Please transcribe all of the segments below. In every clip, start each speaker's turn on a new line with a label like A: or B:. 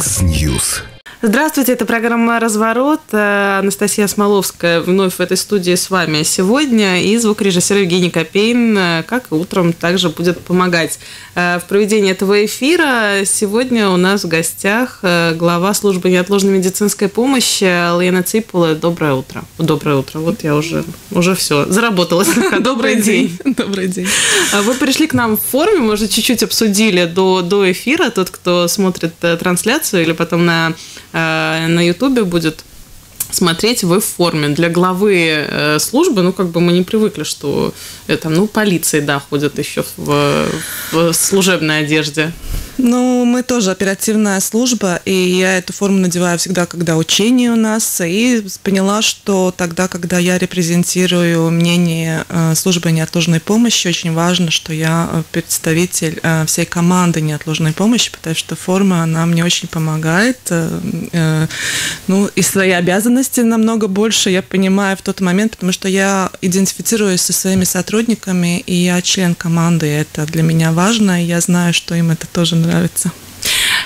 A: Mix News.
B: Здравствуйте, это программа «Разворот». Э, Анастасия Смоловская вновь в этой студии с вами сегодня. И звукорежиссер Евгений Копейн, э, как и утром, также будет помогать э, в проведении этого эфира. Сегодня у нас в гостях глава службы неотложной медицинской помощи Лиене Ципуле. Доброе утро. Доброе утро. Вот я уже, уже все, заработалась. Добрый день.
C: Добрый день.
B: Вы пришли к нам в форме, уже чуть-чуть обсудили до, до эфира. Тот, кто смотрит трансляцию или потом на на Ютубе будет смотреть в форме. Для главы э, службы, ну, как бы мы не привыкли, что это, ну, полиции, да, ходят еще в, в служебной одежде.
C: Ну, мы тоже оперативная служба, и я эту форму надеваю всегда, когда учение у нас, и поняла, что тогда, когда я репрезентирую мнение э, службы неотложной помощи, очень важно, что я э, представитель э, всей команды неотложной помощи, потому что форма, она мне очень помогает. Ну, и свои обязанности намного больше я понимаю в тот момент, потому что я идентифицируюсь со своими сотрудниками, и я член команды, это для меня важно, и я знаю, что им это тоже нравится нравится.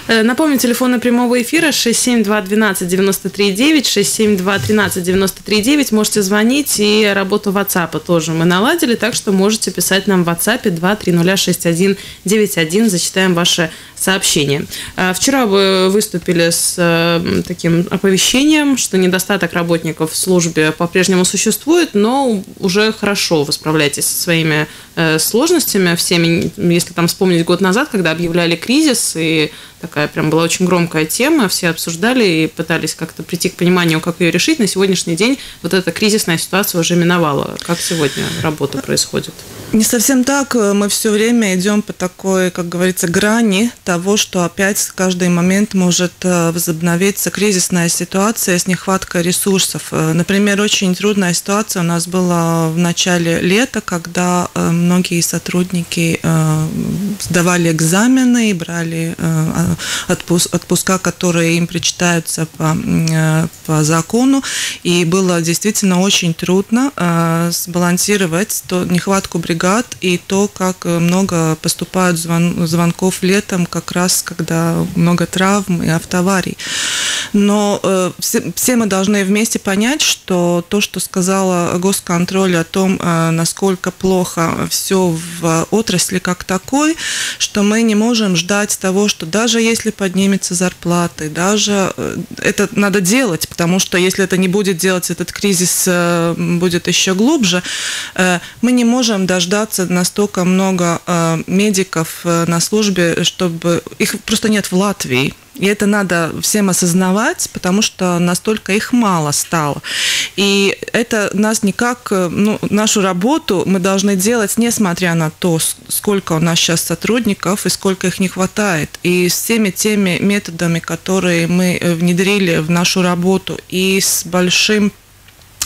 B: Э, напомню, телефоны прямого эфира 672 12 93 9, 672 13 93 9. Можете звонить, и работу WhatsApp тоже мы наладили, так что можете писать нам в WhatsApp 2306191. Зачитаем ваши сообщения. Э, вчера вы выступили с э, таким оповещением, что недостаток работников в службе по-прежнему существует, но уже хорошо вы справляетесь со своими сложностями всеми. Если там вспомнить год назад, когда объявляли кризис и такая прям была очень громкая тема, все обсуждали и пытались как-то прийти к пониманию, как ее решить. На сегодняшний день вот эта кризисная ситуация уже миновала. Как сегодня работа происходит?
C: Не совсем так. Мы все время идем по такой, как говорится, грани того, что опять в каждый момент может э, возобновиться кризисная ситуация с нехваткой ресурсов. Э, например, очень трудная ситуация у нас была в начале лета, когда э, многие сотрудники сдавали экзамены и брали отпуска, которые им причитаются по, э, по закону. И было действительно очень трудно э, сбалансировать то, нехватку бригад и то, как много поступают звон, звонков летом, как раз когда много травм и автоаварий. Но э, все, все мы должны вместе понять, что то, что сказала госконтроль о том, насколько плохо все в отрасли как такой, что мы не можем ждать того, что даже если поднимется зарплаты, даже э, это надо делать, потому что если это не будет делать, этот кризис э, будет еще глубже. Э, мы не можем дождаться настолько много медиков на службе, чтобы их просто нет в Латвии. И это надо всем осознавать, потому что настолько их мало стало. И это нас никак, ну, нашу работу мы должны делать, несмотря на то, сколько у нас сейчас сотрудников и сколько их не хватает. И с всеми теми методами, которые мы внедрили в нашу работу, и с большим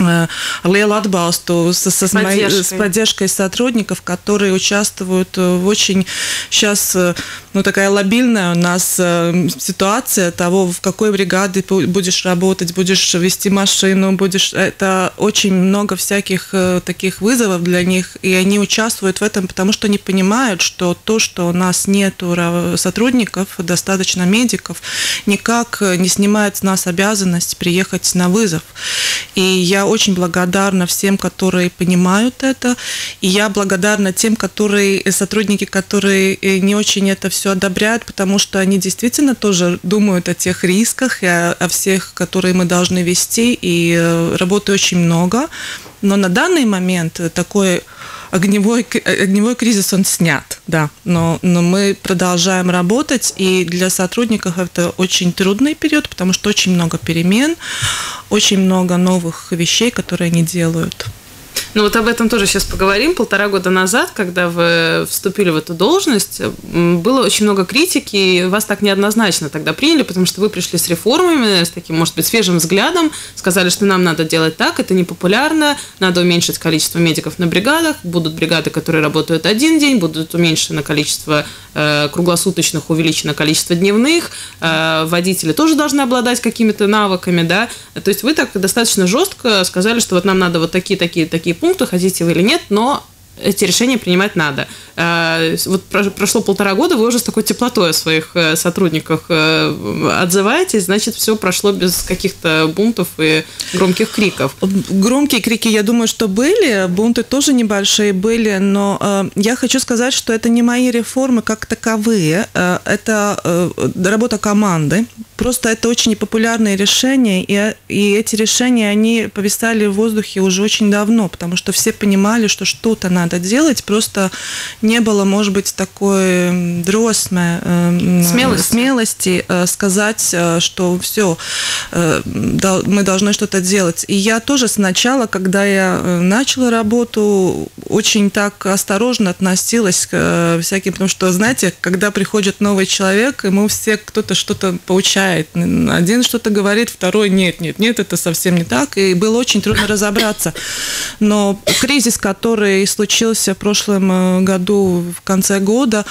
C: Э, lielu atbalstu с, с, поддержкой. с поддержкой сотрудников, которые участвуют э, в очень сейчас э, ну, такая лобильная у нас ситуация того, в какой бригаде будешь работать, будешь вести машину, будешь... Это очень много всяких таких вызовов для них, и они участвуют в этом, потому что они понимают, что то, что у нас нет сотрудников, достаточно медиков, никак не снимает с нас обязанность приехать на вызов. И я очень благодарна всем, которые понимают это. И я благодарна тем, которые, э, сотрудники, которые э, не очень это все одобряют, потому что они действительно тоже думают о тех рисках и о, о всех, которые мы должны вести. И э, работы очень много. Но на данный момент такой огневой, огневой кризис, он снят, да, но, но мы продолжаем работать, и для сотрудников это очень трудный период, потому что очень много перемен, очень много новых вещей, которые они делают.
B: Ну вот об этом тоже сейчас поговорим. Полтора года назад, когда вы вступили в эту должность, было очень много критики, и вас так неоднозначно тогда приняли, потому что вы пришли с реформами, с таким, может быть, свежим взглядом, сказали, что нам надо делать так, это непопулярно, надо уменьшить количество медиков на бригадах, будут бригады, которые работают один день, будут уменьшено количество э, круглосуточных, увеличено количество дневных, э, водители тоже должны обладать какими-то навыками, да, то есть вы так достаточно жестко сказали, что вот нам надо вот такие, такие, такие пункты, хотите вы или нет, но эти решения принимать надо. Э, вот прошло полтора года, вы уже с такой теплотой о своих э, сотрудниках э, отзываетесь, значит, все прошло без каких-то бунтов и громких криков.
C: Громкие крики, я думаю, что были, бунты тоже небольшие были, но я хочу сказать, что это не мои реформы как таковые, это работа команды. Просто это очень непопулярные решения, и, эти решения, они повисали в воздухе уже очень давно, потому что все понимали, что что-то надо делать, просто не было, может быть, такой дросмы, э, смелости, смелости э, сказать, э, что все, мы должны что-то делать. И я тоже сначала, когда я начала работу, очень так осторожно относилась к всяким, потому что, знаете, когда приходит новый человек, ему все кто-то что-то поучает. Один что-то говорит, второй нет, нет, нет, это совсем не так. И было очень трудно разобраться. Но кризис, который случился в прошлом году в конце года,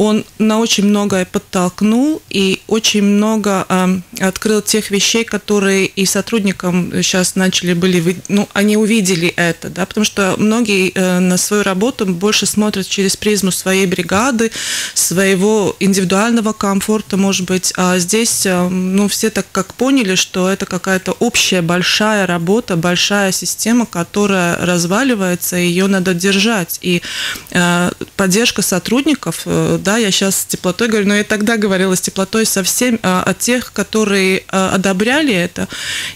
C: он на очень многое подтолкнул и очень много э, открыл тех вещей, которые и сотрудникам сейчас начали были, ну, они увидели это, да, потому что многие э, на свою работу больше смотрят через призму своей бригады, своего индивидуального комфорта, может быть, а здесь, э, ну, все так как поняли, что это какая-то общая большая работа, большая система, которая разваливается, и ее надо держать, и э, поддержка сотрудников, э, да, я сейчас с теплотой говорю, но я тогда говорила с теплотой со всеми, а, о тех, которые а, одобряли это.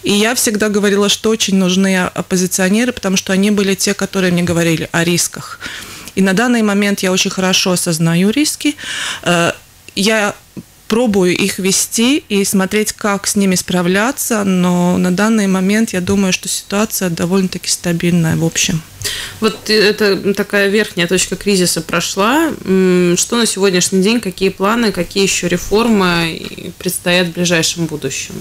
C: И я всегда говорила, что очень нужны оппозиционеры, потому что они были те, которые мне говорили о рисках. И на данный момент я очень хорошо осознаю риски. Э, я пробую их вести и смотреть, как с ними справляться, но на данный момент я думаю, что ситуация довольно-таки стабильная в общем.
B: Вот это такая верхняя точка кризиса прошла. Что на сегодняшний день, какие планы, какие еще реформы предстоят в ближайшем будущем?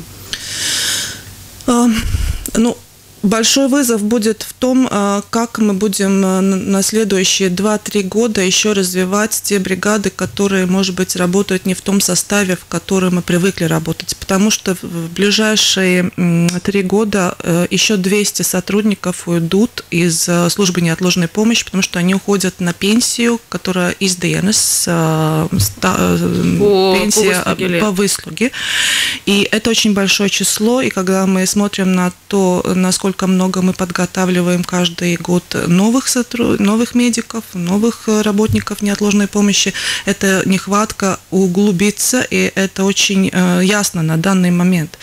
C: Ну, Большой вызов будет в том, а, как мы будем а, на следующие 2-3 года еще развивать те бригады, которые, может быть, работают не в том составе, в котором мы привыкли работать. Потому что в ближайшие 3 года э, еще 200 сотрудников уйдут из э, службы неотложной помощи, потому что они уходят на пенсию, которая из ДНС, э, по, пенсия по выслуге. по выслуге. И это очень большое число, и когда мы смотрим на то, насколько насколько много мы подготавливаем каждый год новых, сотруд... новых медиков, новых э, работников неотложной помощи. Это нехватка углубится, и это очень э, ясно на данный момент.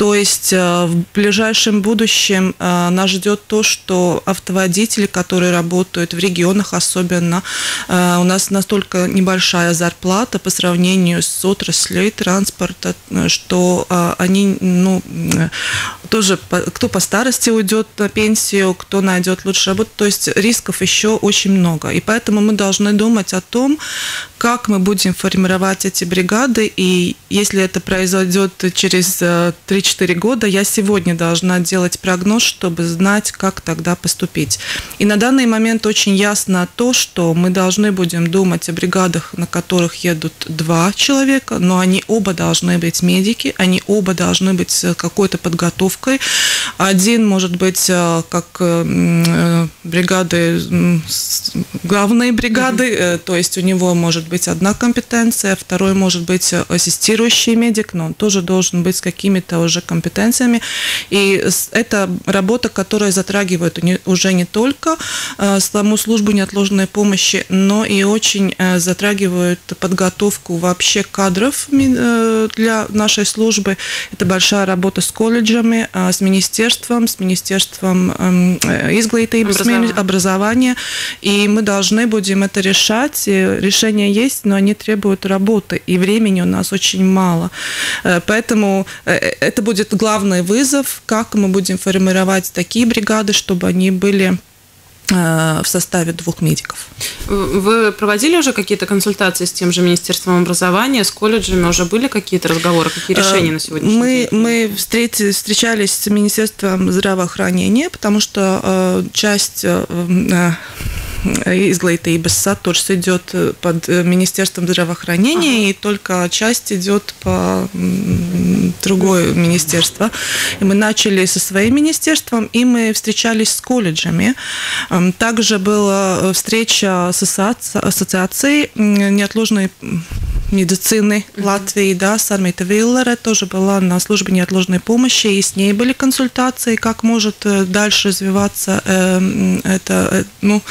C: То есть э, в ближайшем будущем э, нас ждет то, что автоводители, которые работают в регионах особенно, э, у нас настолько небольшая зарплата по сравнению с отраслью транспорта, что они, ну, тоже кто по старости уйдет на пенсию, кто найдет лучше работу. То есть рисков еще очень много. И поэтому мы должны думать о том, как мы будем формировать эти бригады. И если это произойдет через 3 4 года, я сегодня должна делать прогноз, чтобы знать, как тогда поступить. И на данный момент очень ясно то, что мы должны будем думать о бригадах, на которых едут два человека, но они оба должны быть медики, они оба должны быть какой-то подготовкой. Один может быть э, как э, э, бригады, главные бригады, то есть у него может быть одна компетенция, второй может быть ассистирующий медик, но он тоже должен быть с какими-то уже уже компетенциями. И это работа, которая затрагивает уже не только э, саму службу неотложной помощи, но и очень э, затрагивает подготовку вообще кадров э, для нашей службы. Это большая работа с колледжами, с министерством, с министерством эм, изглитības образования. И мы должны будем это решать. И решения есть, но они требуют работы. И времени у нас очень мало. Поэтому это будет будет главный вызов, как мы будем формировать такие бригады, чтобы они были э, в составе двух медиков.
B: Вы проводили уже какие-то консультации с тем же Министерством образования, с колледжами? Уже были какие-то разговоры, какие э, решения на сегодняшний
C: мы, день? Мы встрети, встречались с Министерством здравоохранения, потому что э, часть изглотības saturs идет под Министерством здравоохранения, ага. и только часть идет по другое министерство. И мы начали со своим министерством, и мы встречались с колледжами. Также была встреча с ассоциацией неотложной медицины. Латвии, да, Сармита Виллера тоже была на службе неотложной помощи, и с ней были консультации, как может э, дальше развиваться э, это, э, ну,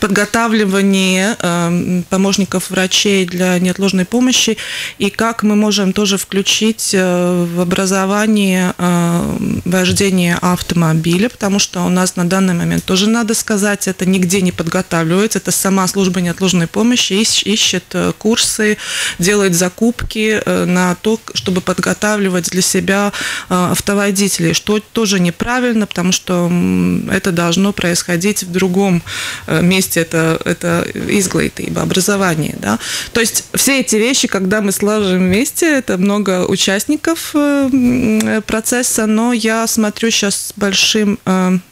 C: подготавливание э, помощников врачей для неотложной помощи, и как мы можем тоже включить э, в образование э, вождение автомобиля, потому что у нас на данный момент тоже надо сказать, это нигде не подготавливается, это сама служба неотложной помощи ищет курсы, делает закупки э, на то, чтобы подготавливать для себя э, автоводителей, что тоже неправильно, потому что это должно происходить в другом э, месте, это, это изглоитыба, образование. Да? То есть все эти вещи, когда мы сложим вместе, это много участников процесса, но я смотрю сейчас с большим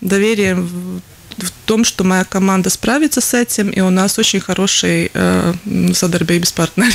C: доверием в том, что моя команда справится с этим, и у нас очень хороший э, садарбейбис партнер.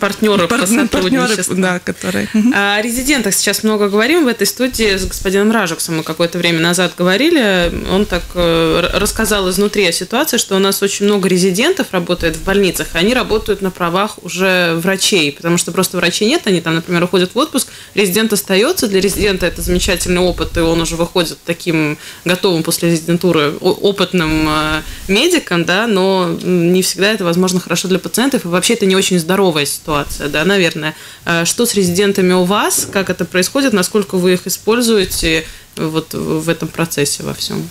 B: Партнеры Пар- по партнеры,
C: да, которые.
B: О резидентах сейчас много говорим. В этой студии с господином Ражексом мы какое-то время назад говорили. Он так э, рассказал изнутри о ситуации, что у нас очень много резидентов работает в больницах, они работают на правах уже врачей, потому что просто врачей нет, они там, например, уходят в отпуск, резидент остается, для резидента это замечательный опыт, и он уже выходит таким готовым после резидентуры процедуры опытным э, медикам, да, но не всегда это возможно хорошо для пациентов, и вообще это не очень здоровая ситуация, да, наверное. Э, что с резидентами у вас, как это происходит, насколько вы их используете, вот в этом процессе во всем?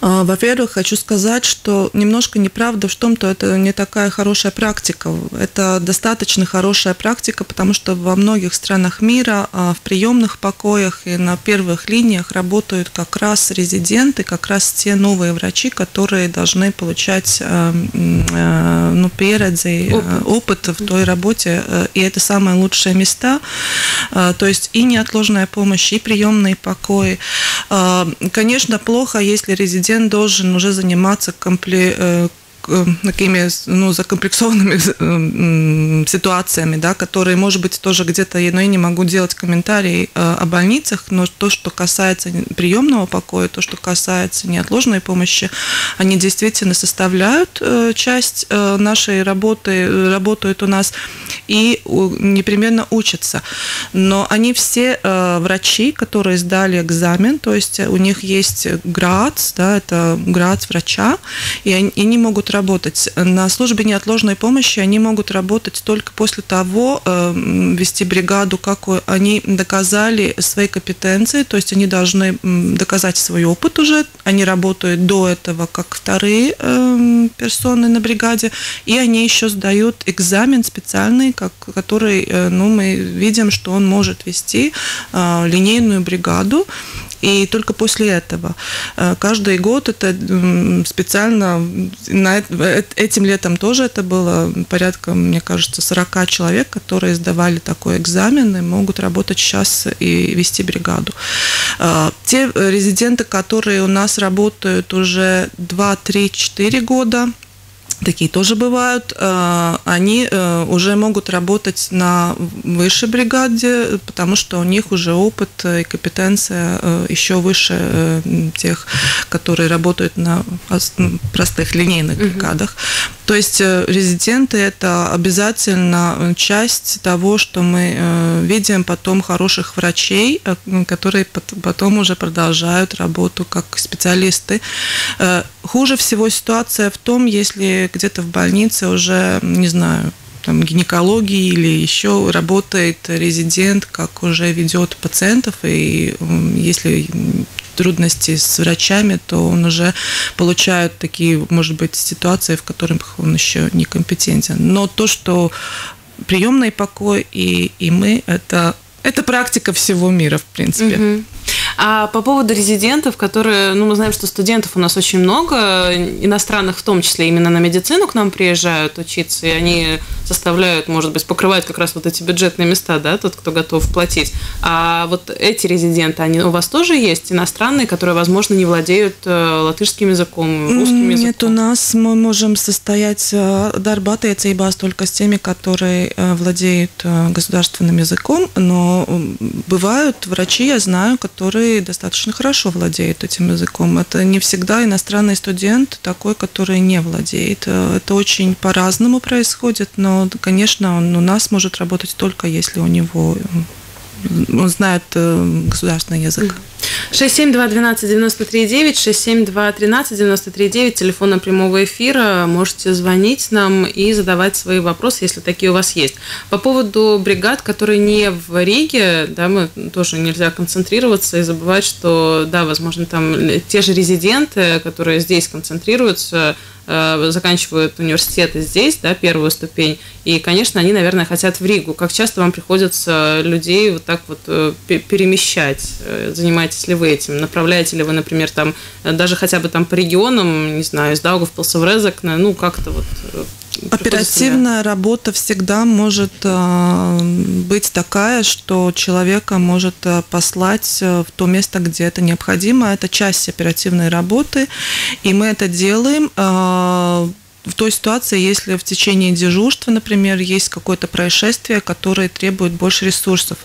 C: А, во-первых, хочу сказать, что немножко неправда в том, что это не такая хорошая практика. Это достаточно хорошая практика, потому что во многих странах мира а, в приемных покоях и на первых линиях работают как раз резиденты, как раз те новые врачи, которые должны получать а, ну, передзи, опыт. опыт в той работе. И это самые лучшие места. То есть и неотложная помощь, и приемные покои. А, конечно, плохо, если резидент должен уже заниматься компле э, Э, такими ну, закомплексованными э, ситуациями, да, которые, может быть, тоже где-то, но я не могу делать комментарии э, о больницах, но то, что касается приемного покоя, то, что касается неотложной помощи, они действительно составляют часть нашей работы, работают у нас и непременно учатся. Но они все врачи, которые сдали экзамен, то есть у них есть град, да, это град врача, и они, и они могут работать. На службе неотложной помощи они могут работать только после того, э, вести бригаду, как они доказали свои компетенции, то есть они должны доказать свой опыт уже, они работают до этого как вторые э, персоны на бригаде, и они еще сдают экзамен специальный, как, который, э, ну, мы видим, что он может вести линейную бригаду, и только после этого. Каждый год это специально этим летом тоже это было порядка, мне кажется, 40 человек, которые сдавали такой экзамен и могут работать сейчас и вести бригаду. А, те резиденты, которые у нас работают уже 2, 3, 4 года, такие тоже бывают, э, они э, уже могут работать на высшей бригаде, потому что у них уже опыт и компетенция э, еще выше тех, которые работают на простых линейных бригадах. То есть резиденты – это обязательно часть того, что мы видим потом хороших врачей, которые потом уже продолжают работу как специалисты. Хуже всего ситуация в том, если где-то в больнице уже, не знаю, там, гинекологии или еще работает резидент, как уже ведет пациентов, и если трудности с врачами, то он уже получает такие, может быть, ситуации, в которых он еще некомпетентен. Но то, что приемный покой и, и мы, это, это практика всего мира, в принципе.
B: Угу. А по поводу резидентов, которые, ну, мы знаем, что студентов у нас очень много, иностранных в том числе, именно на медицину к нам приезжают учиться, и они составляют, может быть, покрывают как раз вот эти бюджетные места, да, тот, кто готов платить. А вот эти резиденты, они у вас тоже есть иностранные, которые, возможно, не владеют э, латышским языком, русским языком?
C: Нет, у нас мы можем состоять darba attiecībās только с теми, которые э, владеют э, государственным языком, но бывают врачи, я знаю, которые достаточно хорошо владеют этим языком. Это не всегда иностранный студент такой, который не владеет. Это очень по-разному происходит, но, конечно, он у нас может работать только если у него он знает э, государственный язык.
B: 672-12-93-9, 672-13-93-9, телефон прямого эфира. Можете звонить нам и задавать свои вопросы, если такие у вас есть. По поводу бригад, которые не в Риге, да, мы тоже нельзя концентрироваться и забывать, что, да, возможно, там те же резиденты, которые здесь концентрируются, заканчивают университеты здесь, да, первую ступень, и, конечно, они, наверное, хотят в Ригу. Как часто вам приходится людей вот так вот э, перемещать? Э, занимаетесь ли вы этим? Направляете ли вы, например, там, даже хотя бы там по регионам, не знаю, из Даугавпилса в Резак, ну, как-то вот
C: Оперативная работа всегда может э, быть такая, что человека может э, послать э, в то место, где это необходимо. Это часть оперативной работы, и мы это делаем в той ситуации, если в течение дежурства, например, есть какое-то происшествие, которое требует больше ресурсов.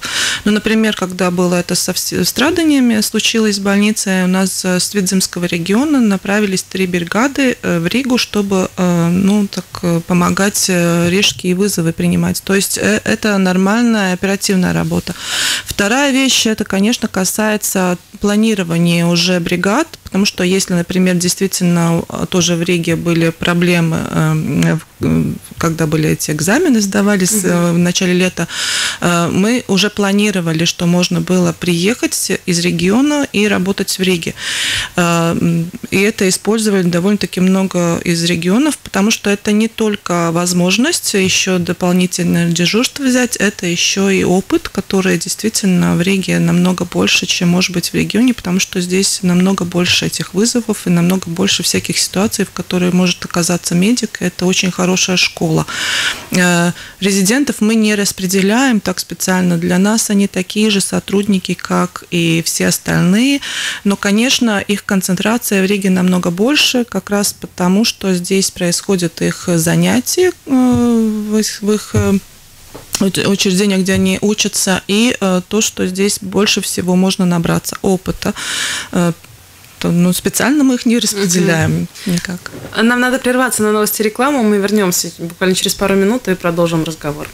C: Ну, например, когда было это со страданиями, случилось в больнице, у нас с Видземского региона направились три бригады э, в Ригу, чтобы, э, ну, так, э, помогать решки и вызовы принимать. То есть это нормальная оперативная работа. Вторая вещь, это, конечно, касается планирования уже бригад, потому что если, например, действительно тоже в Риге были проблемы Эм, когда были эти экзамены, сдавались угу. в начале лета, э, мы уже планировали, что можно было приехать из региона и работать в Риге. Э, и это использовали довольно-таки много из регионов, потому что это не только возможность еще дополнительное дежурство взять, это еще и опыт, который действительно в Риге намного больше, чем может быть в регионе, потому что здесь намного больше этих вызовов и намного больше всяких ситуаций, в которые может оказаться медик, это очень хорошая школа. Э, резидентов мы не распределяем так специально. Для нас они такие же сотрудники, как и все остальные. Но, конечно, их концентрация в Риге намного больше, как раз потому, что здесь происходят их занятия э, в их э, учреждения, где они учатся, и то, что здесь больше всего можно набраться опыта что ну, специально мы их не распределяем угу. никак.
B: Нам надо прерваться на новости рекламу. Мы вернемся буквально через пару минут и продолжим разговор.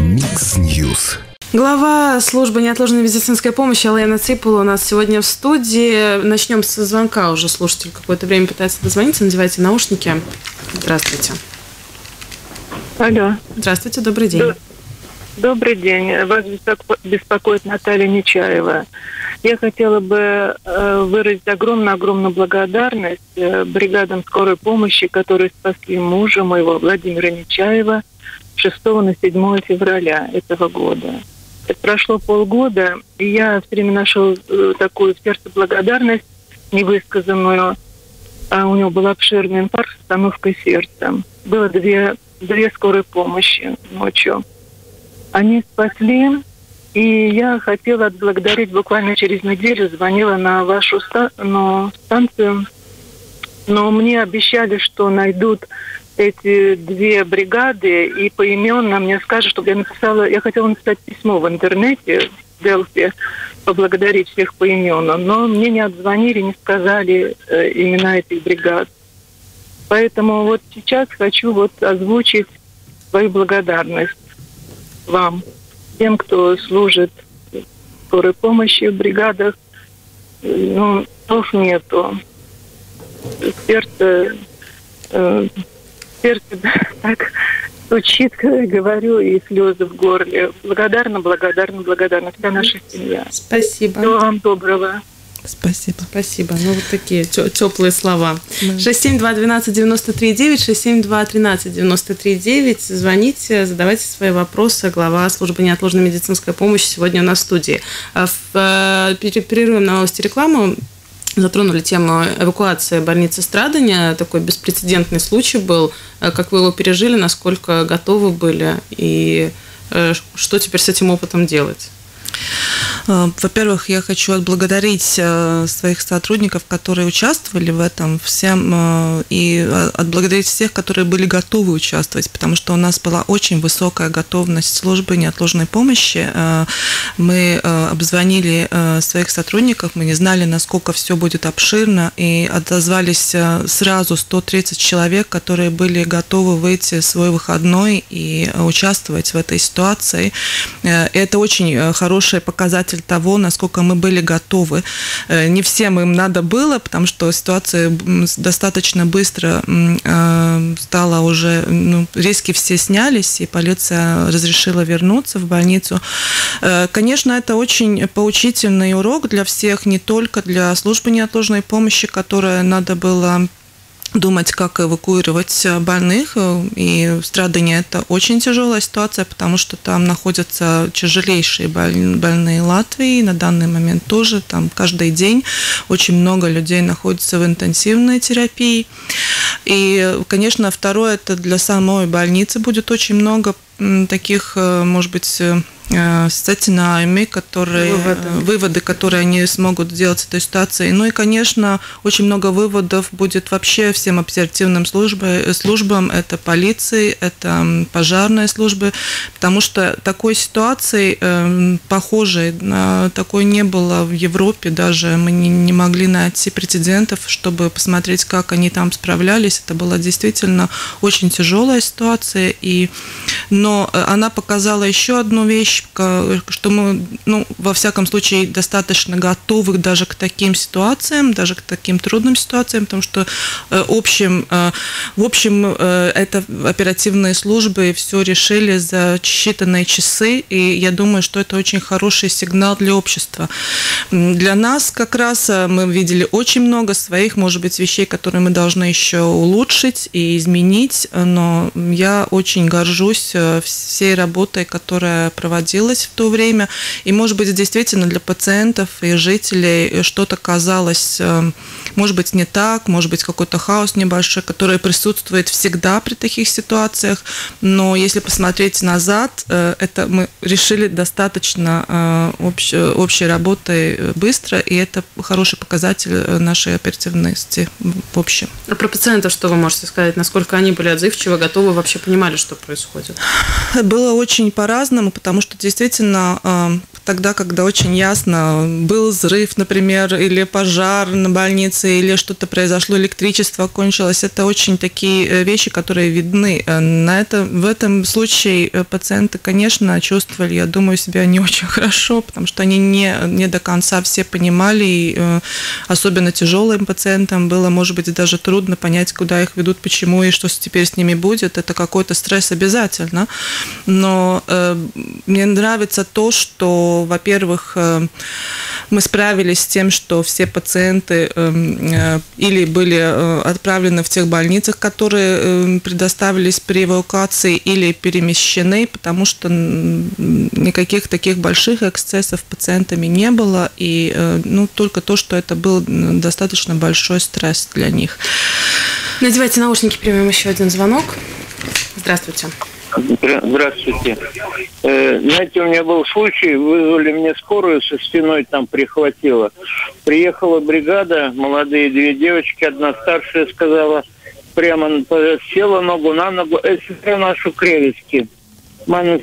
B: Mix News. Глава службы неотложной медицинской помощи Лиене Ципуле у нас сегодня в студии. Начнем с звонка. Уже слушатель какое-то время пытается дозвониться. Надевайте наушники. Здравствуйте.
A: Алло.
B: Здравствуйте, добрый день.
A: Добрый день. Вас беспокоит Наталья Нечаева. Я хотела бы э, выразить огромную-огромную благодарность э, бригадам скорой помощи, которые спасли мужа моего Владимира Нечаева 6 на 7 февраля этого года. Прошло полгода, и я все время нашел э, такую в сердце благодарность невысказанную. А у него был обширный инфаркт с остановкой сердца. Было две, две скорой помощи ночью. Они спасли и я хотела отблагодарить буквально через неделю, звонила на вашу ста- но станцию, но мне обещали, что найдут эти две бригады и поименно мне скажут, чтобы я написала, я хотела написать письмо в интернете, в Делфи, поблагодарить всех поименно, но мне не отзвонили, не сказали э, имена этих бригад. Поэтому вот сейчас хочу вот озвучить свою благодарность вам тем, кто служит в скорой помощи в бригадах. Ну, слов нету. Сердце, э, сердце так стучит, когда говорю, и слезы в горле. Благодарна, благодарна, благодарна. Вся наша семья.
B: Спасибо.
A: Всего вам доброго.
C: Спасибо.
B: Спасибо. Ну, вот такие теплые слова. Да. 672-12-93-9, 672-13-93-9. Звоните, задавайте свои вопросы. Глава службы неотложной медицинской помощи сегодня у нас в студии. А э, перерыве на новости рекламы затронули тему эвакуации больницы страдания. Такой беспрецедентный случай был. Э, как вы его пережили, насколько готовы были и э, что теперь с этим опытом делать?
C: Э, во-первых, я хочу отблагодарить э, своих сотрудников, которые участвовали в этом всем, э, и отблагодарить всех, которые были готовы участвовать, потому что у нас была очень высокая готовность службы неотложной помощи. Мы обзвонили своих сотрудников, мы не знали, насколько все будет обширно, и отозвались сразу 130 человек, которые были готовы выйти свой выходной и участвовать в этой ситуации. Это очень хороший показатель показатель того, насколько мы были готовы. Э, не всем им надо было, потому что ситуация достаточно быстро э, стала уже, ну, риски все снялись, и полиция разрешила вернуться в больницу. Э, конечно, это очень поучительный урок для всех, не только для службы неотложной помощи, которая надо было думать, как эвакуировать больных. Э, и в Страдане это очень тяжелая ситуация, потому что там находятся тяжелейшие больные Латвии. На данный момент тоже там каждый день очень много людей находится в интенсивной терапии. И, конечно, второе, это для самой больницы будет очень много таких, э, может быть, Э, сценариями, которые, выводы. выводы, которые они смогут сделать с этой ситуацией. Ну и, конечно, очень много выводов будет вообще всем оперативным службам, службам это полиции, это пожарные службы, потому что такой ситуации, э, похожей на такой не было в Европе, даже мы не, не могли найти прецедентов, чтобы посмотреть, как они там справлялись. Это была действительно очень тяжелая ситуация, и, но э, она показала еще одну вещь, вещь, что мы, ну, во всяком случае, достаточно готовы даже к таким ситуациям, даже к таким трудным ситуациям, потому что э, общем, э, в общем, э, это оперативные службы все решили за считанные часы, и я думаю, что это очень хороший сигнал для общества. Для нас как раз мы видели очень много своих, может быть, вещей, которые мы должны еще улучшить и изменить, но я очень горжусь всей работой, которая проводится проводилось в то время. И, может быть, действительно для пациентов и жителей что-то казалось, э, может быть, не так, может быть, какой-то хаос небольшой, который присутствует всегда при таких ситуациях. Но если посмотреть назад, э, это мы решили достаточно э, общей, общей работой быстро, и это хороший показатель нашей оперативности в общем.
B: А про пациентов что вы можете сказать? Насколько они были отзывчивы, готовы, вообще понимали, что происходит?
C: Было очень по-разному, потому что действительно а, тогда, когда очень ясно был взрыв, например, или пожар на больнице, или что-то произошло, электричество кончилось, это очень такие э, вещи, которые видны. Э, на это, в этом случае э, пациенты, конечно, чувствовали, я думаю, себя не очень хорошо, потому что они не, не до конца все понимали, и особенно тяжелым пациентам было, может быть, даже трудно понять, куда их ведут, почему и что теперь с ними будет. Это какой-то стресс обязательно. Но мне нравится то, что во-первых, э, мы справились с тем, что все пациенты эм, э, или были э, отправлены в тех больницах, которые предоставились при эвакуации, или перемещены, потому что никаких таких больших эксцессов пациентами не было, и ну, только то, что это был достаточно большой стресс для них.
B: Надевайте наушники, примем еще один звонок. Здравствуйте.
D: Здравствуйте. Э, знаете, у меня был случай, вызвали мне скорую, со спиной там прихватило. Приехала бригада, молодые две девочки, одна старшая сказала, прямо села ногу на ногу, э, сестра нашу кревиски. Мана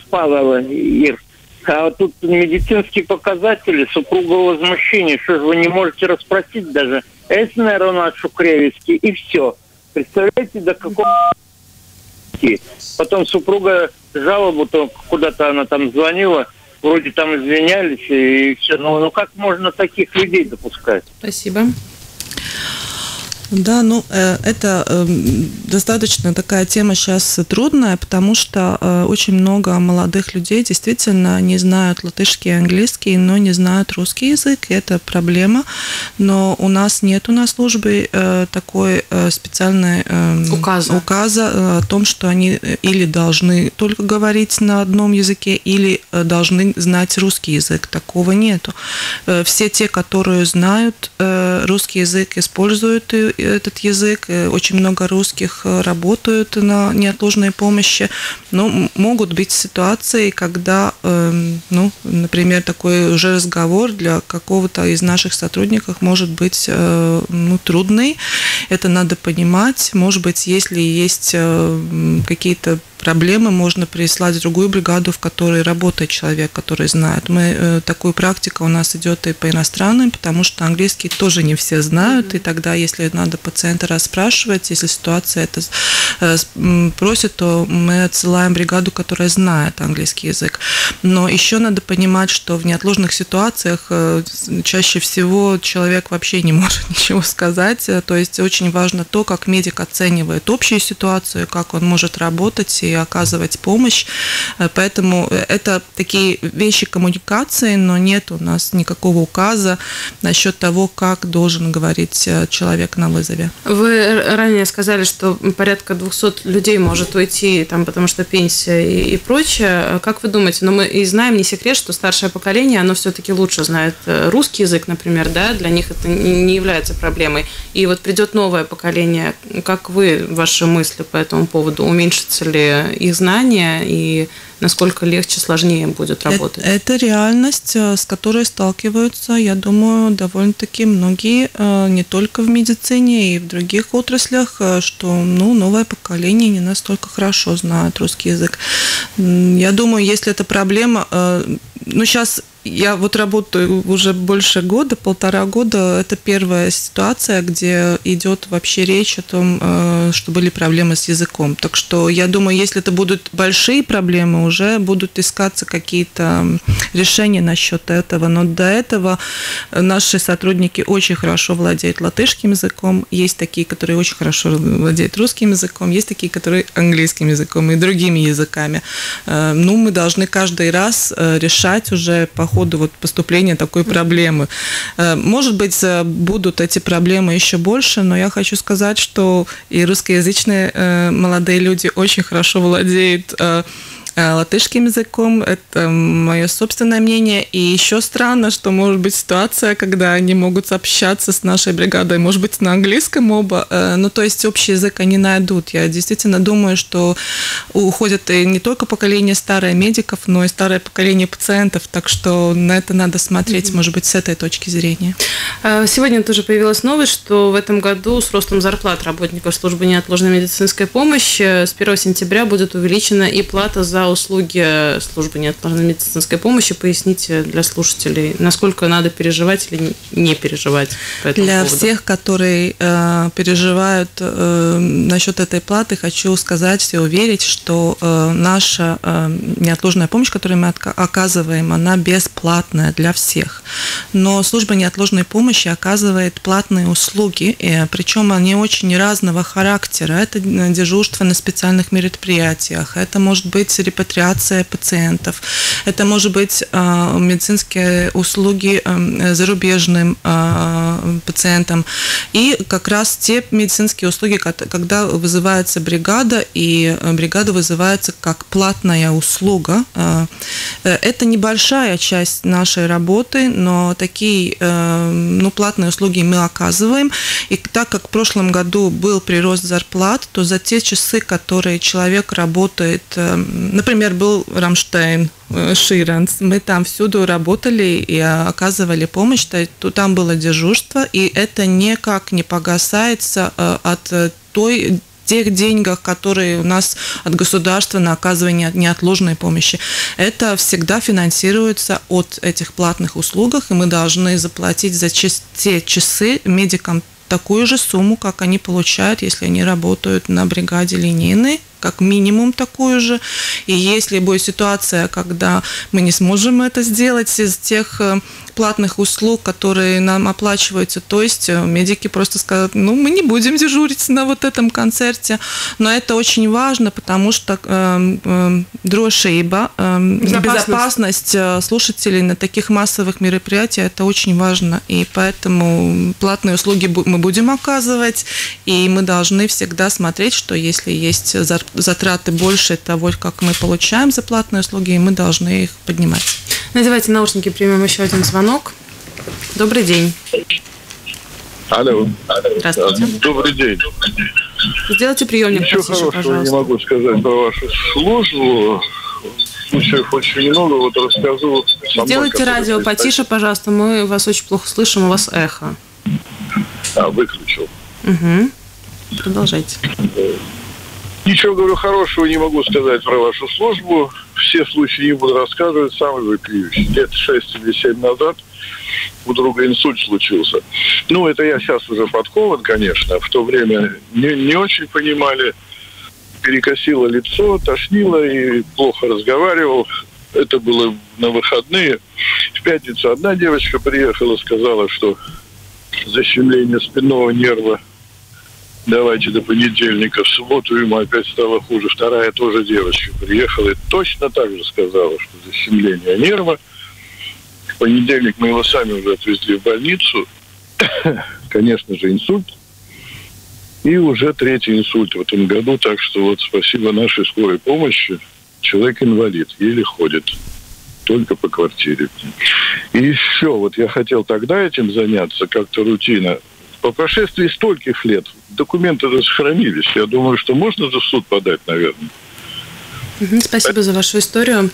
D: спала, Ир. А вот тут медицинские показатели, супруга возмущения, что же вы не можете расспросить даже Эснера нашу кревиски, и все. Представляете, до какого идти. Потом супруга жалобу, то куда-то она там звонила, вроде там извинялись и все. Ну, ну как можно таких людей допускать?
B: Спасибо.
C: Да, ну э, это эм, достаточно такая тема сейчас трудная, потому что э, очень много молодых людей действительно не знают латышский и английский, но не знают русский язык, и это проблема. Но у нас нет на службе э, такой специальной эм, указа. указа о том, что они или должны только говорить на одном языке, или должны знать русский язык. Такого нету. Все те, которые знают русский язык, используют этот язык. Э, очень много русских э, работают на неотложной помощи. Но могут быть ситуации, когда, эм, ну, например, такой уже разговор для какого-то из наших сотрудников может быть э, ну, трудный. Это надо понимать. Может быть, если есть какие-то проблемы, можно прислать другую бригаду, в которой работает человек, который знает. Мы, э, такую практику у нас идет и по иностранным, потому что английский тоже не все знают, и тогда, если надо пациента расспрашивать, если ситуация это э, просит, то мы отсылаем бригаду, которая знает английский язык. Но еще надо понимать, что в неотложных ситуациях э, чаще всего человек вообще не может ничего сказать, то есть очень важно то, как медик оценивает общую ситуацию, как он может работать, и оказывать помощь. Э, поэтому это такие вещи коммуникации, но нет у нас никакого указа насчет того, как должен говорить э, человек на вызове.
B: Вы ранее сказали, что порядка 200 людей может уйти, там, потому что пенсия и, и прочее. Как вы думаете, но мы и знаем, не секрет, что старшее поколение, оно все-таки лучше знает э, русский язык, например, да, для них это не является проблемой. И вот придет новое поколение, как вы, ваши мысли по этому поводу, уменьшится ли их знания и насколько легче, сложнее будет работать?
C: Это, это реальность, э, с которой сталкиваются, я думаю, довольно-таки многие, э, не только в медицине и в других отраслях, э, что ну, новое поколение не настолько хорошо знает русский язык. Я думаю, если это проблема, ну сейчас я вот работаю уже больше года, полтора года. Это первая ситуация, где идет вообще речь о том, э, что были проблемы с языком. Так что я думаю, если это будут большие проблемы, уже будут искаться какие-то решения насчет этого. Но до этого наши сотрудники очень хорошо владеют латышским языком. Есть такие, которые очень хорошо владеют русским языком. Есть такие, которые английским языком и другими языками. Э, ну, мы должны каждый раз э, решать уже по ходу вот поступления такой проблемы. Э, может быть, будут эти проблемы еще больше, но я хочу сказать, что и русскоязычные э, молодые люди очень хорошо владеют Э, латышским языком. Это мое собственное мнение. И еще странно, что может быть ситуация, когда они могут общаться с нашей бригадой, может быть, на английском оба. Э, ну, то есть общий язык они найдут. Я действительно думаю, что уходят и не только поколение старое медиков, но и старое поколение пациентов. Так что на это надо смотреть, mm-hmm. может быть, с этой точки зрения.
B: А, сегодня тоже появилась новость, что в этом году с ростом зарплат работников службы неотложной медицинской помощи с 1 сентября будет увеличена и плата за услуги службы неотложной медицинской помощи. Поясните для слушателей, насколько надо переживать или не переживать
C: по этому Для поводу. всех, которые э, переживают э, насчет этой платы, хочу сказать и уверить, что э, наша э, неотложная помощь, которую мы оказываем, она бесплатная для всех. Но служба неотложной помощи оказывает платные услуги, и, причем они очень разного характера. Это дежурство на специальных мероприятиях, это может быть репатриация пациентов. Это может быть а, медицинские услуги зарубежным пациентам. И как раз те медицинские услуги, когда вызывается бригада, и бригада вызывается как платная услуга. Это небольшая часть нашей работы, но такие ну, платные услуги мы оказываем. И так как в прошлом году был прирост зарплат, то за те часы, которые человек работает, например, например, был Рамштейн, э, Ширанс. Мы там всюду работали и оказывали помощь. То Там было дежурство, и это никак не погасается э, от э, той тех деньгах, которые у нас от государства на оказывание неотложной помощи. Это всегда финансируется от этих платных услугах, и мы должны заплатить за те часы медикам такую же сумму, как они получают, если они работают на бригаде линейной, как минимум такую же. И если будет ситуация, когда мы не сможем это сделать из тех э, платных услуг, которые нам оплачиваются. То есть медики просто скажут, ну, мы не будем дежурить на вот этом концерте. Но это очень важно, потому что э, э, дрошейба, э, безопасность. безопасность слушателей на таких массовых мероприятиях, это очень важно. И поэтому платные услуги мы будем оказывать, и мы должны всегда смотреть, что если есть затраты больше того, как мы получаем за платные услуги, мы должны их поднимать.
B: Надевайте наушники, примем еще один звонок. Добрый день.
E: Алло.
B: Здравствуйте.
E: Добрый день.
B: Сделайте приемник
E: Ничего
B: потише,
E: хорошего
B: пожалуйста.
E: не могу сказать про вашу службу. Случаев очень много. Вот расскажу.
B: Сделайте радио потише, пожалуйста. Мы вас очень плохо слышим, у вас эхо.
E: А, выключил.
B: Угу. Продолжайте.
E: Ничего, говорю, хорошего не могу сказать про вашу службу. Все случаи не буду рассказывать. Самый вопиющий. Лет шесть или семь назад у друга инсульт случился. Ну, это я сейчас уже подкован, конечно. В то время не, не очень понимали. Перекосило лицо, тошнило и плохо разговаривал. Это было на выходные. В пятницу одна девочка приехала, сказала, что защемление спинного нерва давайте до понедельника. В субботу ему опять стало хуже. Вторая тоже девочка приехала и точно так же сказала, что защемление нерва. В понедельник мы его сами уже отвезли в больницу. Конечно же, инсульт. И уже третий инсульт в этом году. Так что вот спасибо нашей скорой помощи. Человек инвалид, еле ходит. Только по квартире. И еще, вот я хотел тогда этим заняться, как-то рутина по прошествии стольких лет документы сохранились. Я думаю, что можно за суд подать, наверное.
B: Спасибо за вашу историю.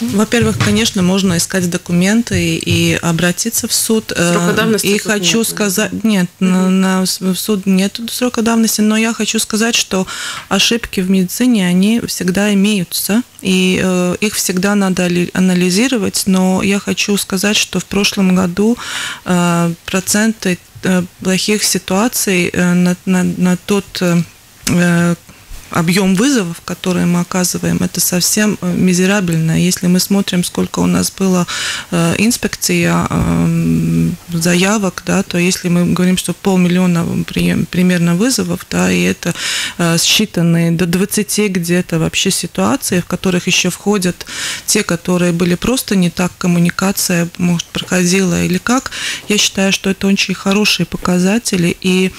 C: Во-первых, конечно, можно искать документы и обратиться в суд.
B: Срока давности
C: и хочу нет, сказать, нет, угу. на, на, в суд нет срока давности, но я хочу сказать, что ошибки в медицине, они всегда имеются, и э, их всегда надо анализировать, но я хочу сказать, что в прошлом году э, проценты э, плохих ситуаций э, на, на, на тот э, объем вызовов, которые мы оказываем, это совсем э, мизерабельно. Если мы смотрим, сколько у нас было э, инспекций, э, заявок, да, то если мы говорим, что полмиллиона примерно вызовов, да, и это считанные до 20 где-то вообще ситуации, в которых еще входят те, которые были просто не так, коммуникация, может, проходила или как, я считаю, что это очень хорошие показатели, и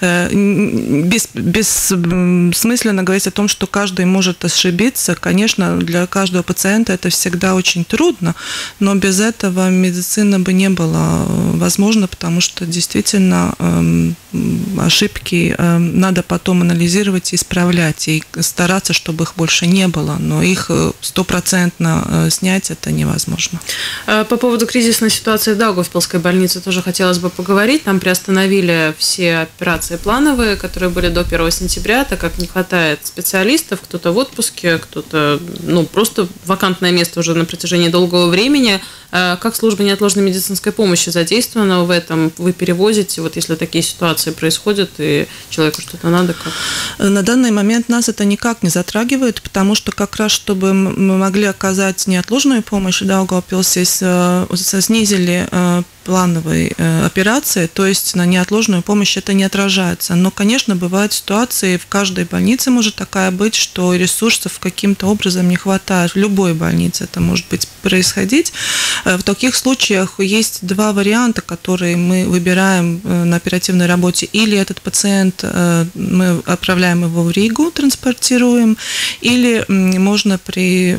C: без, бессмысленно постоянно говорить о том, что каждый может ошибиться. Конечно, для каждого пациента это всегда очень трудно, но без этого медицина бы не была э, возможна, потому что действительно эм, ошибки эм, надо потом анализировать и исправлять, и стараться, чтобы их больше не было, но их э, стопроцентно э, снять это невозможно.
B: По поводу кризисной ситуации в Даугавпилской больнице тоже хотелось бы поговорить. Там приостановили все операции плановые, которые были до 1 сентября, так как не хватает специалистов, кто-то в отпуске, кто-то, ну, просто вакантное место уже на протяжении долгого времени. А как служба неотложной медицинской помощи задействована в этом? Вы перевозите, вот если такие ситуации происходят, и человеку что-то надо, как?
C: На данный момент нас это никак не затрагивает, потому что как раз, чтобы мы могли оказать неотложную помощь, Даугавпилсе э, снизили э, плановой э, операции, то есть на неотложную помощь это не отражается. Но, конечно, бывают ситуации, в каждой больнице может такая быть, что ресурсов каким-то образом не хватает. В любой больнице это может быть происходить. Э, в таких случаях есть два варианта, которые мы выбираем э, на оперативной работе. Или этот пациент, мы отправляем его в Ригу, транспортируем, или можно при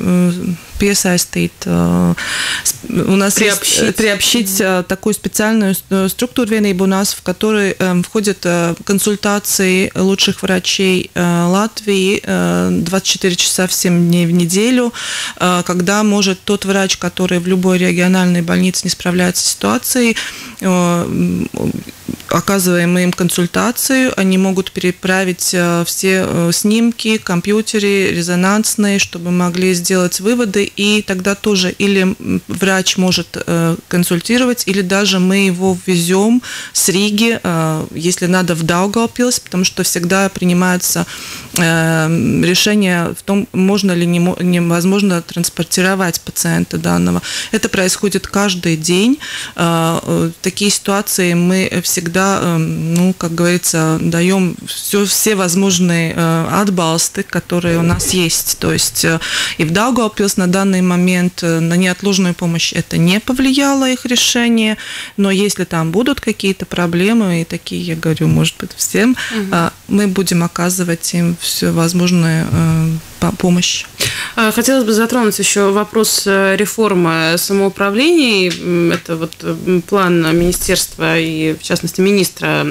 C: пiesaistīt, у нас приобщить, есть, приобщить такую специальную структуру vienību у нас, в которой входят консультации лучших врачей Латвии 24 часа в 7 дней в неделю, когда может тот врач, который в любой региональной больнице не справляется с ситуацией, оказываем им консультацию, они могут переправить все снимки, компьютеры, резонансные, чтобы могли сделать выводы, и тогда тоже или врач может консультировать, или даже мы его везем с Риги, если надо, в Даугавпилс, потому что всегда принимаются решения в том, можно ли невозможно транспортировать пациента данного. Это происходит каждый день. Э, такие ситуации мы всегда, э, ну, как говорится, даем все, все возможные э, отбалсты, которые у нас есть. То есть и в Даугавпилс на данный момент на неотложную помощь это не повлияло их решение, но если там будут какие-то проблемы, и такие, я говорю, может быть, всем, угу. мы будем оказывать им все возможное помощь.
B: А, хотелось бы затронуть еще вопрос э, реформы самоуправления. Это вот план министерства и, в частности, министра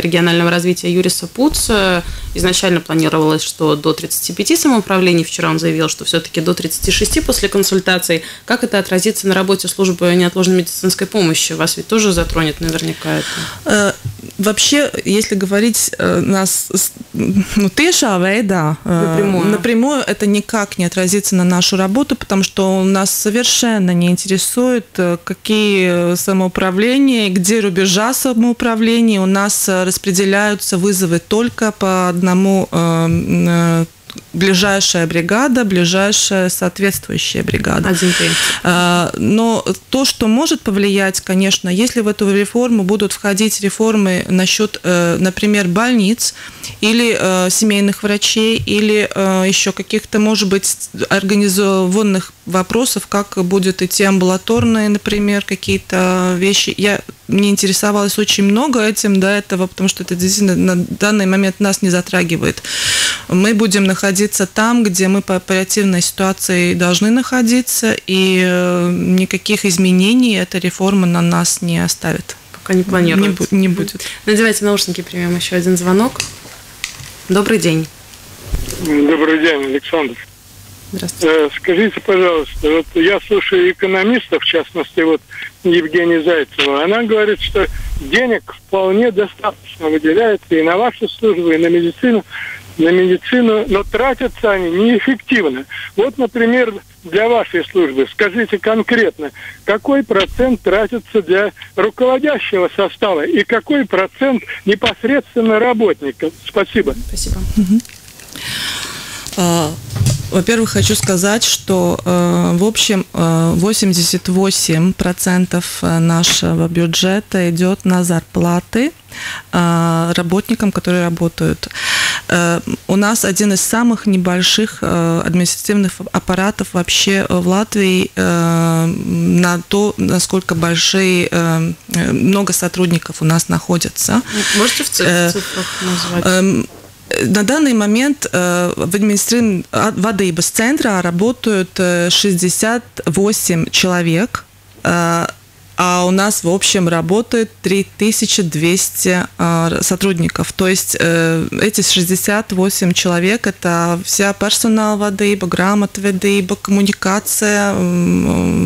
B: регионального развития Юриса Пуца. Изначально планировалось, что до 35 самоуправлений. Вчера он заявил, что все-таки до 36 после консультаций. Как это отразится на работе службы неотложной медицинской помощи? Вас ведь тоже затронет наверняка это. Э,
C: вообще, если говорить э, нас ну, тиešā вейда, напрямую. напрямую, это никак не отразится на нашу работу, потому что у нас совершенно не интересует, э, какие самоуправления, где рубежа самоуправления. У нас распределяются вызовы только по одному ближайшая бригада, ближайшая соответствующая бригада. Один а, Но то, что может повлиять, конечно, если в эту реформу будут входить реформы насчет, э, например, больниц или э, семейных врачей, или э, еще каких-то, может быть, организованных вопросов, как будет идти амбулаторные, например, какие-то вещи. Я не интересовалась очень много этим до этого, потому что это действительно на данный момент нас не затрагивает. Мы будем находиться там, где мы по оперативной ситуации должны находиться, и э, никаких изменений эта реформа на нас не оставит.
B: Пока не планируется.
C: Не, не будет.
B: Надевайте наушники, примем еще один звонок. Добрый день.
F: Добрый день, Александр. Здравствуйте. Э, скажите, пожалуйста, вот я слушаю экономистов, в частности, вот Евгения Зайцева. Она говорит, что денег вполне достаточно выделяется и на вашу службу, и на медицину, на медицину, но тратятся они неэффективно. Вот, например, для вашей службы, скажите конкретно, какой процент тратится для руководящего состава и какой процент непосредственно работников? Спасибо.
C: Спасибо. Во-первых, хочу сказать, что э, в общем 88% э, нашего бюджета идет на зарплаты э, работникам, которые работают. У нас один из самых небольших административных аппаратов вообще в Латвии на то, насколько большие, много сотрудников у нас находятся.
B: Можете в цифрах назвать?
C: На данный момент э, в административном Вадыбас центра работают 68 э, человек. Э, а у нас в общем работает 3200 а, сотрудников. То есть э, эти 68 человек – это вся персонал vadība, grāmatvedība, komunikācija,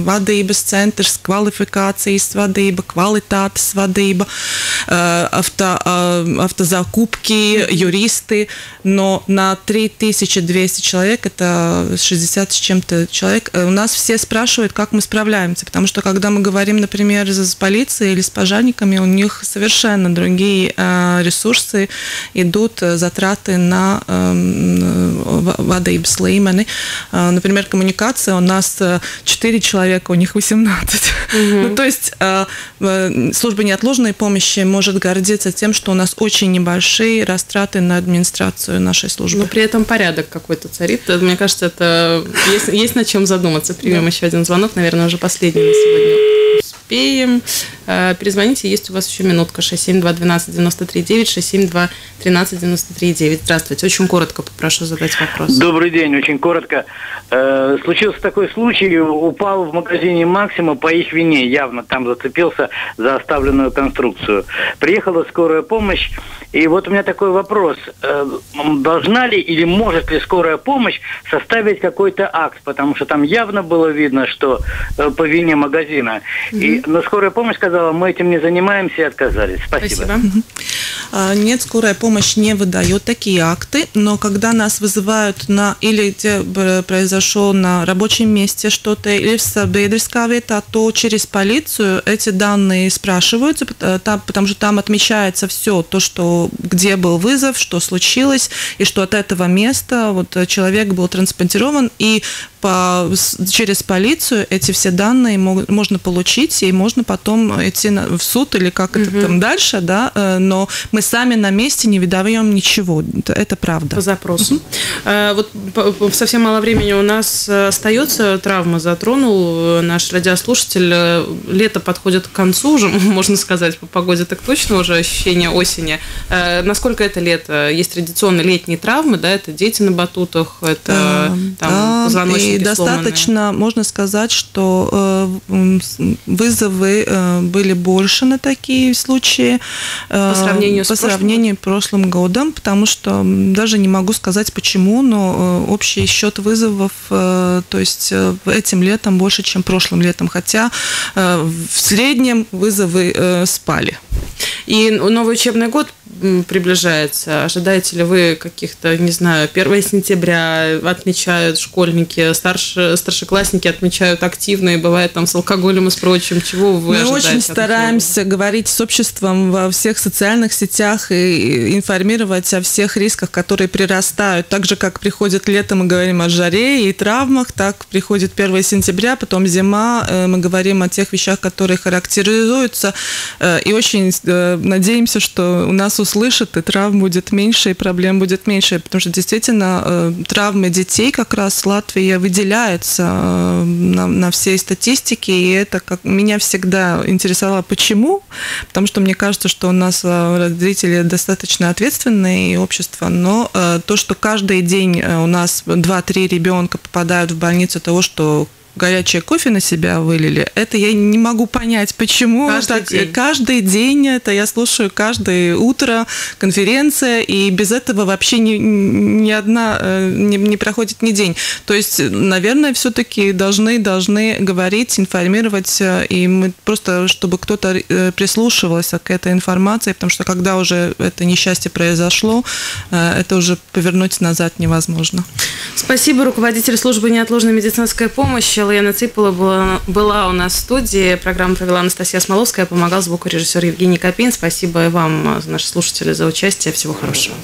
C: vadības centrs, kvalifikācijas vadība, kvalitātes vadība, э, авто, э, автозакупки, юристы. Но на 3200 человек, это 60 с чем-то человек, у нас все спрашивают, как мы справляемся. Потому что когда мы говорим, например, например, с полицией или с пожарниками, у них совершенно другие э, ресурсы, идут э, затраты на vadības līmeni. Например, коммуникация у нас 4 человека, у них 18. Угу. ну, то есть служба неотложной помощи может гордиться тем, что у нас очень небольшие растраты на администрацию нашей службы.
B: Но при этом порядок какой-то царит. Мне кажется, это есть, есть над чем задуматься. Примем да. еще один звонок, наверное, уже последний на сегодня успеем. Э, перезвоните, есть у вас еще минутка. 672 12 93 9, 672 13 93 9. Здравствуйте. Очень коротко попрошу задать вопрос.
D: Добрый день, очень коротко. Э, случился такой случай, упал в магазине «Максима» по их вине, явно там зацепился за оставленную конструкцию. Приехала скорая помощь, и вот у меня такой вопрос. Э, должна ли или может ли скорая помощь составить какой-то акт? Потому что там явно было видно, что по вине магазина. И, но скорая помощь сказала,
G: мы этим не занимаемся и отказались. Спасибо. Спасибо.
C: А, нет, скорая помощь не выдает такие акты, но когда нас вызывают на или где произошло на рабочем месте что-то, или в Сабедрская вета, то через полицию эти данные спрашиваются, потому что там отмечается все, то, что где был вызов, что случилось, и что от этого места вот человек был транспортирован, и по, через полицию эти все данные можно получить, и можно потом идти в суд или как угу. это там дальше, да, э, но мы сами на месте не выдаем ничего, это, правда.
B: По запросу. Угу. А, вот совсем мало времени у нас остается, травма затронул э, наш радиослушатель, лето подходит к концу уже, можно сказать, по погоде так точно уже ощущение осени. А, насколько это лето? Есть традиционные летние травмы, да, это дети на батутах, это да, там да, позвоночник
C: и достаточно, сломанные. можно сказать, что э, вызовы э, были больше на такие случаи
B: э, по сравнению,
C: по с, сравнению прошлым? прошлым годом, потому что даже не могу сказать почему, но общий счет вызовов, то есть этим летом больше, чем прошлым летом, хотя в среднем вызовы спали.
B: И новый учебный год приближается. Ожидаете ли вы каких-то, не знаю, 1 сентября отмечают школьники, старше, старшеклассники отмечают активно, и бывает там с алкоголем и с прочим. Чего вы
C: Мы очень стараемся говорить с обществом во всех социальных сетях и информировать о всех рисках, которые прирастают. Так же, как приходит лето, мы говорим о жаре и травмах, так приходит 1 сентября, потом зима, э, мы говорим о тех вещах, которые характеризуются. Э, и очень э, надеемся, что у нас услышат, и травм будет меньше, и проблем будет меньше. Потому что действительно э, травмы детей как раз Латвия выделяется э, на, на всей статистике, и это как меня всегда интересовало, почему. Потому что мне кажется, что у нас э, родители достаточно ответственные и общество, но то, что каждый день у нас 2-3 ребенка попадают в больницу того, что горячее кофе на себя вылили. Это я не могу понять, почему.
B: Каждый так, день.
C: Каждый день это я слушаю каждое утро конференция, и без этого вообще ни, ни одна э, не, не проходит ни день. То есть, наверное, все-таки должны, должны говорить, информировать, э, и мы просто, чтобы кто-то э, прислушивался к этой информации, потому что когда уже это несчастье произошло, это уже повернуть назад невозможно.
B: Спасибо, руководитель службы неотложной медицинской помощи Лена Цыпала была, была у нас в студии. Программу провела Анастасия Смоловская, помогал звукорежиссер Евгений Копин. Спасибо и вам, наши слушатели, за участие. Всего хорошего.